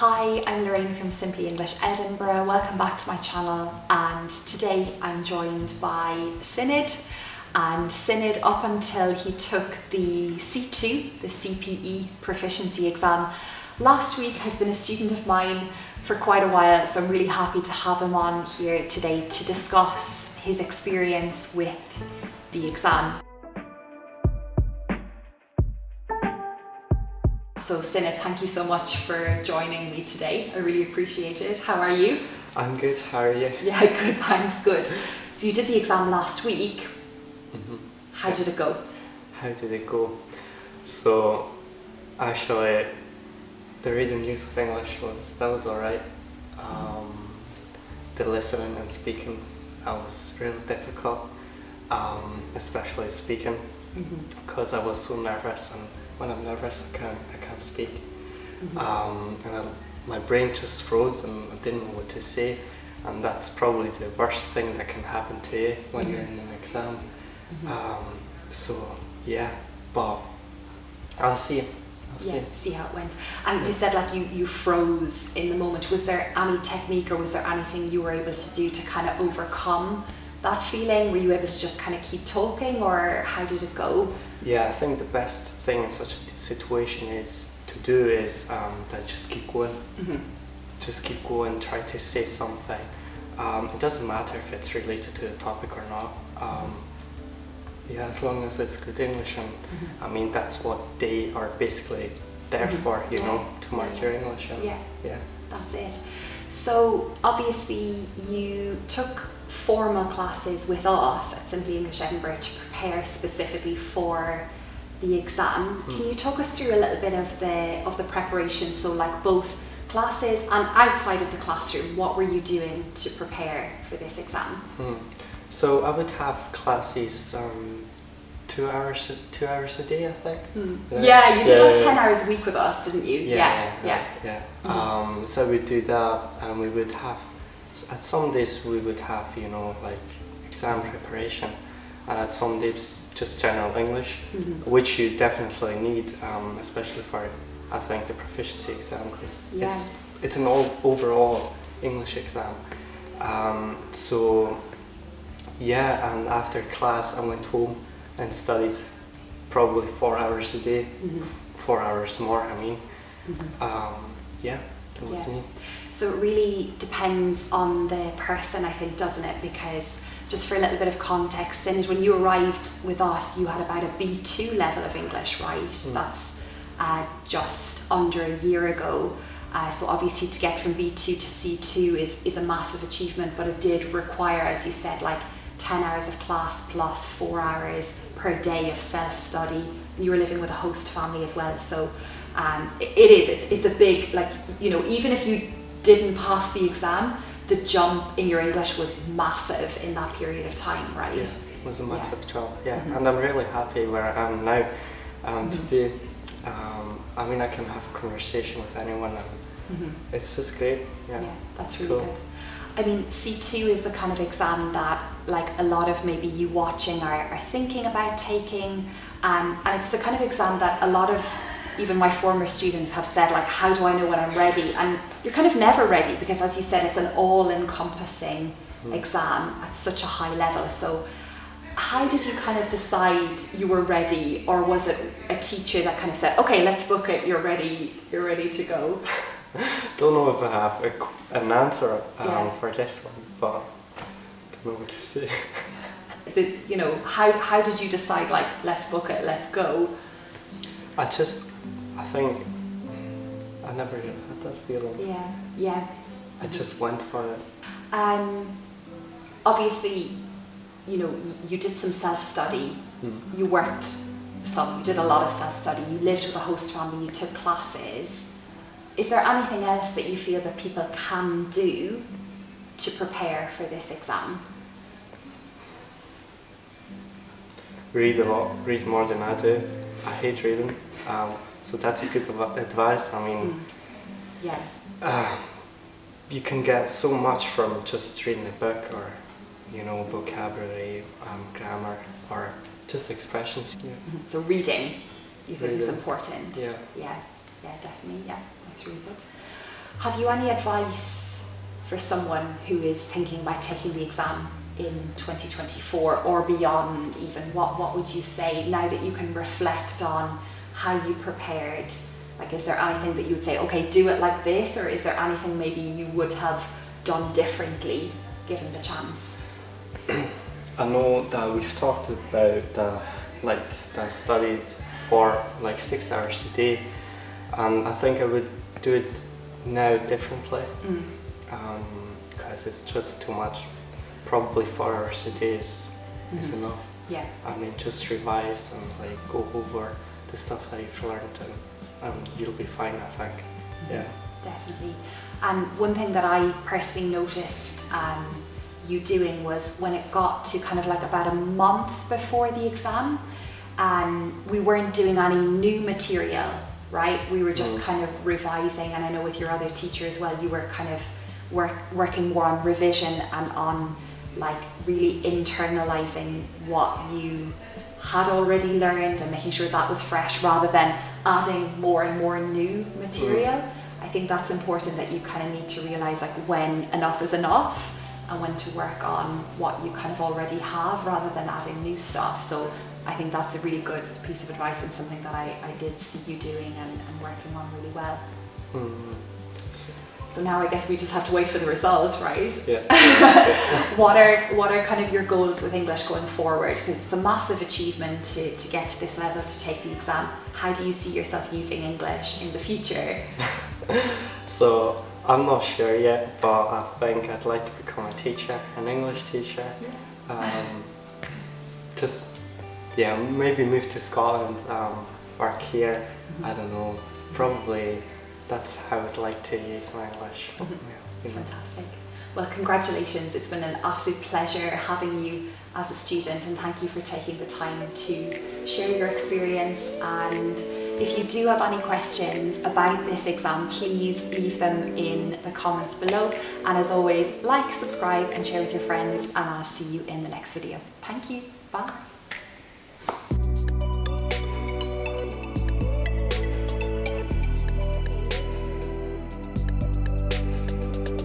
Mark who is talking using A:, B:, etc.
A: Hi, I'm Lorraine from Simply English Edinburgh. Welcome back to my channel and today I'm joined by Sinead and Sinead up until he took the C2, the CPE proficiency exam last week has been a student of mine for quite a while so I'm really happy to have him on here today to discuss his experience with the exam. So Sinead, thank you so much for joining me today. I really appreciate it. How are you?
B: I'm good, how are you?
A: Yeah, good, thanks, good. So you did the exam last week.
B: Mm -hmm.
A: How did it go?
B: How did it go? So actually the reading use of English was that was alright. Um, the listening and speaking that was really difficult, um, especially speaking because mm-hmm. mm -hmm. I was so nervous and when I'm nervous, I can't, I can't speak. Mm -hmm. um, and I, my brain just froze and I didn't know what to say. And that's probably the worst thing that can happen to you when you're in an exam. Mm -hmm. um, so yeah, but I'll see. I'll
A: yeah, see. see. how it went. And yeah. you said like you, you froze in the moment. Was there any technique or was there anything you were able to do to kind of overcome that feeling? Were you able to just kind of keep talking or how did it go?
B: Yeah, I think the best thing in such a situation is to do is um, that just keep going. Mm -hmm. Just keep going, try to say something. Um, it doesn't matter if it's related to the topic or not. Um, yeah, as long as it's good English, and mm -hmm. I mean that's what they are basically there mm -hmm. for, you yeah. know, to mark
A: yeah.
B: your English. And,
A: yeah,
B: yeah,
A: that's it. So obviously you took formal classes with us at Simply English Edinburgh to prepare specifically for the exam. Mm. Can you talk us through a little bit of the of the preparation? So like both classes and outside of the classroom, what were you doing to prepare for this exam?
B: Mm. So I would have classes um, two hours two hours a day, I think.
A: Mm. Yeah. yeah. you did yeah, like yeah. ten hours a week with us, didn't you?
B: Yeah, yeah, yeah. -hmm. Um, so we'd do that, and we would have at some days we would have, you know, like exam preparation, and at some days just general English, mm -hmm. which you definitely need, um, especially for I think the proficiency exam because yeah. it's it's an all, overall English exam. Um, so yeah, and after class I went home and studied probably four hours a day, mm -hmm. four hours more. I mean, mm -hmm. um, yeah, yeah.
A: So it really depends on the person, I think, doesn't it? Because just for a little bit of context, Sinead, when you arrived with us, you had about a B2 level of English, right? Mm. That's uh, just under a year ago. Uh, so obviously to get from B2 to C2 is, is a massive achievement, but it did require, as you said, like 10 hours of class plus four hours per day of self-study. You were living with a host family as well, so um, it, it is, it's, it's a big, like, you know, even if you didn't pass the exam, the jump in your English was massive in that period of time, right?
B: Yeah, it was a massive yeah. jump, yeah. Mm -hmm. And I'm really happy where I am now. Um, mm -hmm. Today, um, I mean, I can have a conversation with anyone and mm -hmm. it's just great. Yeah,
A: yeah that's really cool. good. I mean, C2 is the kind of exam that like a lot of maybe you watching are, are thinking about taking um, and it's the kind of exam that a lot of even my former students have said like how do I know when I'm ready? And you're kind of never ready because as you said it's an all-encompassing mm. exam at such a high level. So how did you kind of decide you were ready? Or was it a teacher that kind of said okay let's book it. You're ready. You're ready to go.
B: Don't know if I have a, an answer um, yeah. for this one but don't know what to say.
A: The, you know how, how did you decide like let's book it. Let's go?
B: I just think I never had that feeling.
A: Yeah, yeah.
B: I just went for it.
A: Um, obviously, you know, you did some self-study. Mm. You worked some, you did a lot of self-study. You lived with a host family, you took classes. Is there anything else that you feel that people can do to prepare for this exam?
B: Read a lot, read more than I do. I hate reading. Um, so that's a good advice. I mean, mm.
A: yeah.
B: Uh, you can get so much from just reading a book or, you know, vocabulary, um, grammar, or just expressions.
A: Yeah. Mm -hmm. So reading, you think reading. is important.
B: Yeah.
A: Yeah. Yeah, definitely. Yeah, that's really good. Have you any advice for someone who is thinking about taking the exam in 2024 or beyond even? What, what would you say now that you can reflect on how you prepared? Like, is there anything that you would say, okay, do it like this, or is there anything maybe you would have done differently given the chance?
B: I know that we've talked about that, like, I studied for like six hours a day, and I think I would do it now differently
A: Mm.
B: because it's just too much. Probably four hours a day is, is
A: Mhm.
B: enough.
A: Yeah.
B: I mean, just revise and like go over the stuff that you've learned, and, you'll be fine. I think. Yeah.
A: Definitely. And one thing that I personally noticed um, you doing was when it got to kind of like about a month before the exam, um, we weren't doing any new material, right? We were just
B: Mm.
A: kind of revising, and I know with your other teacher as well, you were kind of work, working more on revision and on like really internalizing what you had already learned and making sure that was fresh rather than adding more and more new material. I think that's important that you kind of need to realize like when enough is enough and when to work on what you kind of already have rather than adding new stuff. So I think that's a really good piece of advice and something that I, I did see you doing and, and working on really well.
B: Mm. So,
A: now I guess we just have to wait for the result, right?
B: yeah.
A: what are what are kind of your goals with English going forward? Because it's a massive achievement to, to get to this level to take the exam. How do you see yourself using English in the future?
B: So I'm not sure yet, but I think I'd like to become a teacher, an English teacher. Um, just yeah, maybe move to Scotland, um, work here. I don't know. Probably that's how I'd like to use my English.
A: Mhm.
B: Yeah.
A: Fantastic. Well, congratulations. It's been an absolute pleasure having you as a student, and thank you for taking the time to share your experience. And if you do have any questions about this exam, please leave them in the comments below. And as always, like, subscribe, and share with your friends. And I'll see you in the next video. Thank you. Bye.